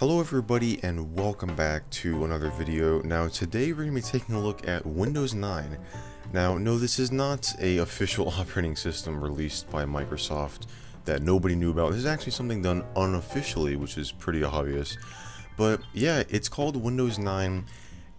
Hello everybody and welcome back to another video. Now today we're going to be taking a look at Windows 9. Now no this is not a official operating system released by Microsoft that nobody knew about. This is actually something done unofficially which is pretty obvious. But yeah it's called Windows 9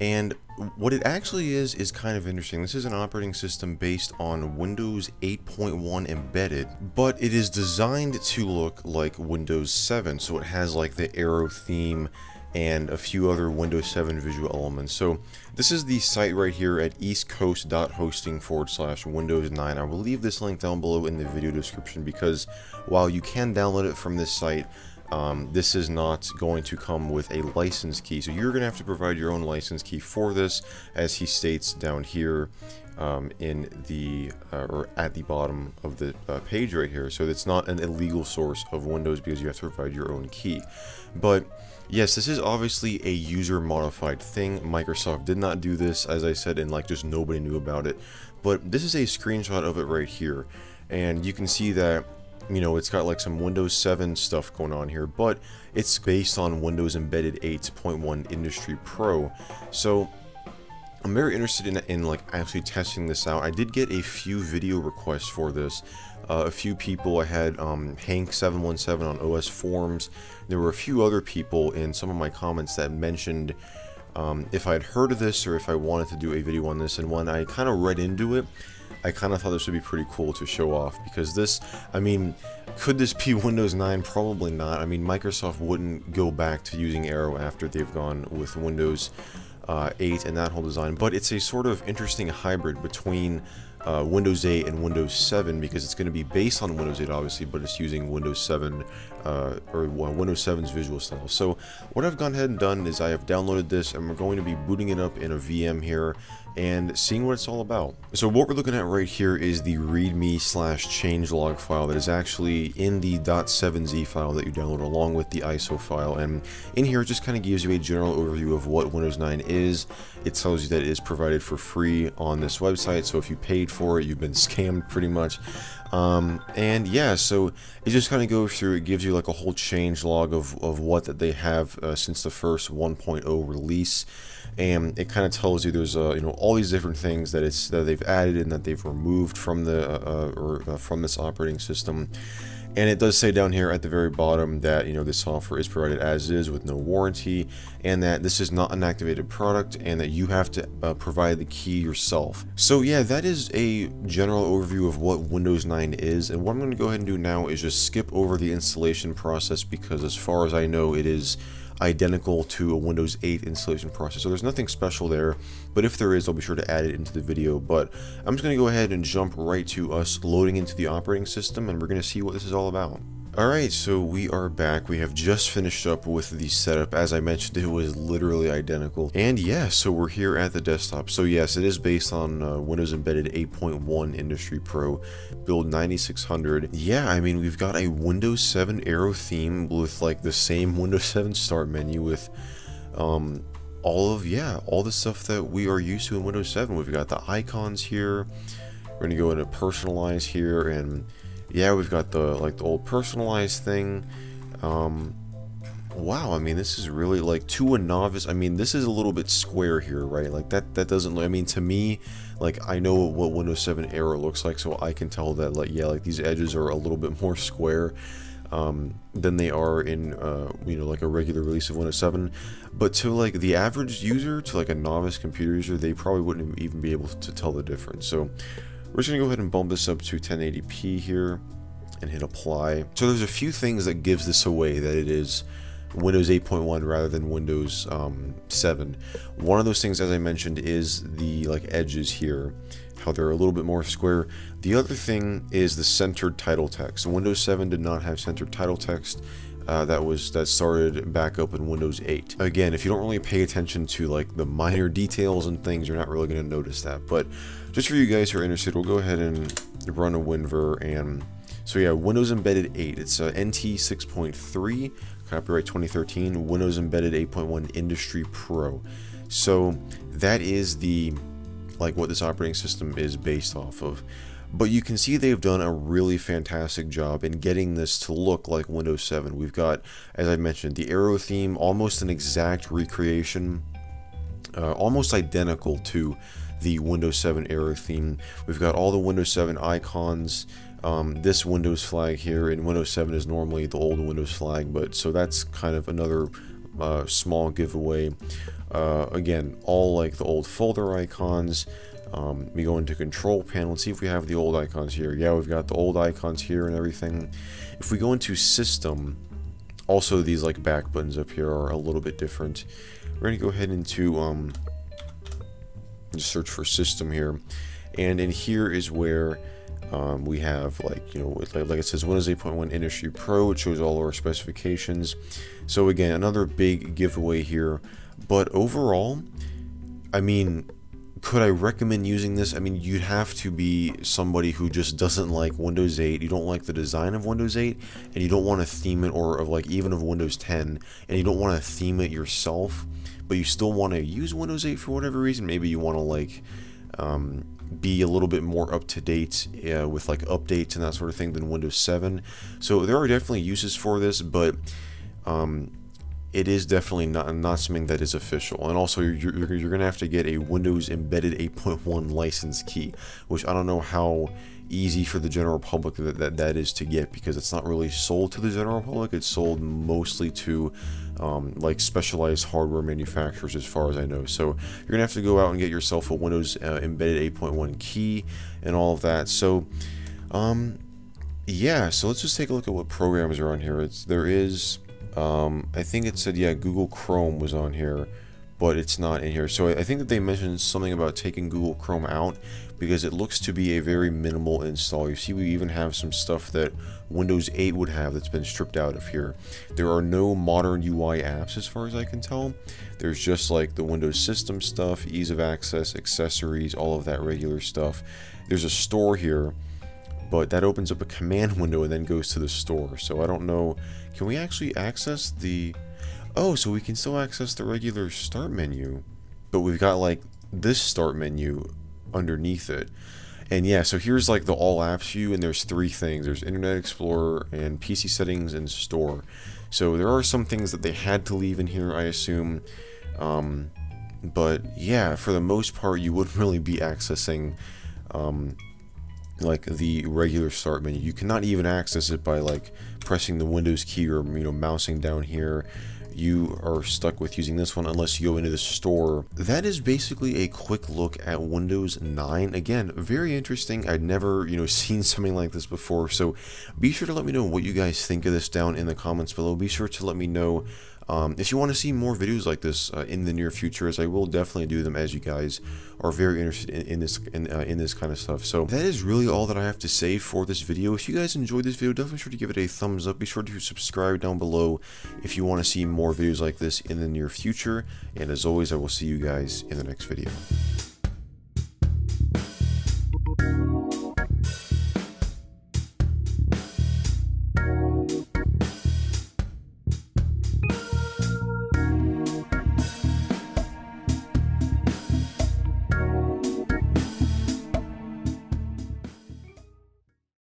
and what it actually is is kind of interesting. This is an operating system based on Windows 8.1 embedded, but it is designed to look like Windows 7. So it has like the Aero theme and a few other Windows 7 visual elements. So this is the site right here at eastcoast.hosting forward slash Windows 9. I will leave this link down below in the video description because while you can download it from this site, um, this is not going to come with a license key. So you're going to have to provide your own license key for this, as he states down here um, in the, uh, or at the bottom of the uh, page right here. So it's not an illegal source of Windows because you have to provide your own key. But yes, this is obviously a user modified thing. Microsoft did not do this, as I said, and like just nobody knew about it. But this is a screenshot of it right here. And you can see that you know, it's got like some Windows 7 stuff going on here, but it's based on Windows Embedded 8.1 Industry Pro. So I'm very interested in, in like actually testing this out. I did get a few video requests for this. Uh, a few people, I had um, Hank717 on OS Forums. There were a few other people in some of my comments that mentioned um, if I had heard of this or if I wanted to do a video on this. And when I kind of read into it, I kind of thought this would be pretty cool to show off because this, I mean, could this be Windows 9? Probably not. I mean, Microsoft wouldn't go back to using Aero after they've gone with Windows uh, 8 and that whole design, but it's a sort of interesting hybrid between uh, Windows 8 and Windows 7 because it's going to be based on Windows 8 obviously, but it's using Windows 7 uh, or Windows 7's visual style. So what I've gone ahead and done is I have downloaded this and we're going to be booting it up in a VM here and seeing what it's all about. So what we're looking at right here is the readme slash changelog file that is actually in the .7z file that you download along with the ISO file and in here it just kind of gives you a general overview of what Windows 9 is. It tells you that it is provided for free on this website so if you paid for it you've been scammed pretty much. Um, and yeah, so it just kind of goes through, it gives you like a whole change log of, of what that they have uh, since the first 1.0 release. And it kind of tells you there's uh, you know all these different things that it's that they've added and that they've removed from the uh, uh or uh, from this operating system and it does say down here at the very bottom that you know this software is provided as is with no warranty and that this is not an activated product and that you have to uh, provide the key yourself. So yeah that is a general overview of what windows 9 is. And what i'm going to go ahead and do now is just skip over the installation process because as far as i know it is identical to a Windows 8 installation process. So there's nothing special there, but if there is, I'll be sure to add it into the video. But I'm just going to go ahead and jump right to us loading into the operating system, and we're going to see what this is all about. Alright, so we are back. We have just finished up with the setup. As I mentioned, it was literally identical. And yeah, so we're here at the desktop. So yes, it is based on uh, Windows Embedded 8.1 Industry Pro, build 9600. Yeah, I mean, we've got a Windows 7 Aero theme with like the same Windows 7 start menu with um, all of, yeah, all the stuff that we are used to in Windows 7. We've got the icons here. We're going to go into personalize here and yeah, we've got the like the old personalized thing. Um, wow, I mean, this is really like to a novice. I mean, this is a little bit square here, right? Like that that doesn't. I mean, to me, like I know what Windows 7 Aero looks like, so I can tell that like yeah, like these edges are a little bit more square. Um, than they are in uh, you know like a regular release of Windows 7 but to like the average user to like a novice computer user they probably wouldn't even be able to tell the difference so we're just to go ahead and bump this up to 1080p here and hit apply. So there's a few things that gives this away that it is Windows 8.1 rather than Windows um, 7. One of those things, as I mentioned, is the like edges here, how they're a little bit more square. The other thing is the centered title text. Windows 7 did not have centered title text. Uh, that was that started back up in Windows 8. Again, if you don't really pay attention to like the minor details and things, you're not really going to notice that. But just for you guys who are interested, we'll go ahead and run a WinVer and so yeah, Windows Embedded 8. It's NT 6.3, copyright 2013, Windows Embedded 8.1 Industry Pro. So that is the like what this operating system is based off of. But you can see they've done a really fantastic job in getting this to look like Windows 7. We've got, as I mentioned, the Aero theme, almost an exact recreation, uh, almost identical to the Windows 7 Aero theme. We've got all the Windows 7 icons, um, this Windows flag here in Windows 7 is normally the old Windows flag, but so that's kind of another uh, small giveaway. Uh, again, all like the old folder icons. Um, we go into control panel and see if we have the old icons here. Yeah, we've got the old icons here and everything. If we go into system, also these like back buttons up here are a little bit different. We're going to go ahead into um, just search for system here. And in here is where um, we have like, you know, like, like it says Windows 8.1 Industry Pro. It shows all our specifications. So again, another big giveaway here. But overall, I mean, could I recommend using this? I mean, you'd have to be somebody who just doesn't like Windows 8, you don't like the design of Windows 8, and you don't want to theme it, or of like even of Windows 10, and you don't want to theme it yourself, but you still want to use Windows 8 for whatever reason. Maybe you want to like um, be a little bit more up to date uh, with like updates and that sort of thing than Windows 7. So there are definitely uses for this, but um, it is definitely not, not something that is official. And also, you're, you're, you're going to have to get a Windows Embedded 8.1 license key, which I don't know how easy for the general public that, that that is to get because it's not really sold to the general public. It's sold mostly to um, like specialized hardware manufacturers as far as I know. So you're going to have to go out and get yourself a Windows uh, Embedded 8.1 key and all of that. So, um, yeah, so let's just take a look at what programs are on here. It's There is um, I think it said, yeah, Google Chrome was on here, but it's not in here. So I think that they mentioned something about taking Google Chrome out because it looks to be a very minimal install. You see, we even have some stuff that Windows 8 would have that's been stripped out of here. There are no modern UI apps as far as I can tell. There's just like the Windows system stuff, ease of access, accessories, all of that regular stuff. There's a store here but that opens up a command window and then goes to the store. So I don't know, can we actually access the, oh, so we can still access the regular start menu, but we've got like this start menu underneath it. And yeah, so here's like the all apps view and there's three things. There's Internet Explorer and PC settings and store. So there are some things that they had to leave in here, I assume. Um, but yeah, for the most part, you wouldn't really be accessing um, like the regular start menu. You cannot even access it by like pressing the Windows key or you know mousing down here. You are stuck with using this one unless you go into the store. That is basically a quick look at Windows 9. Again, very interesting. I'd never, you know, seen something like this before. So be sure to let me know what you guys think of this down in the comments below. Be sure to let me know um, if you want to see more videos like this uh, in the near future, as I will definitely do them, as you guys are very interested in, in this in, uh, in this kind of stuff. So that is really all that I have to say for this video. If you guys enjoyed this video, definitely sure to give it a thumbs up. Be sure to subscribe down below if you want to see more videos like this in the near future. And as always, I will see you guys in the next video.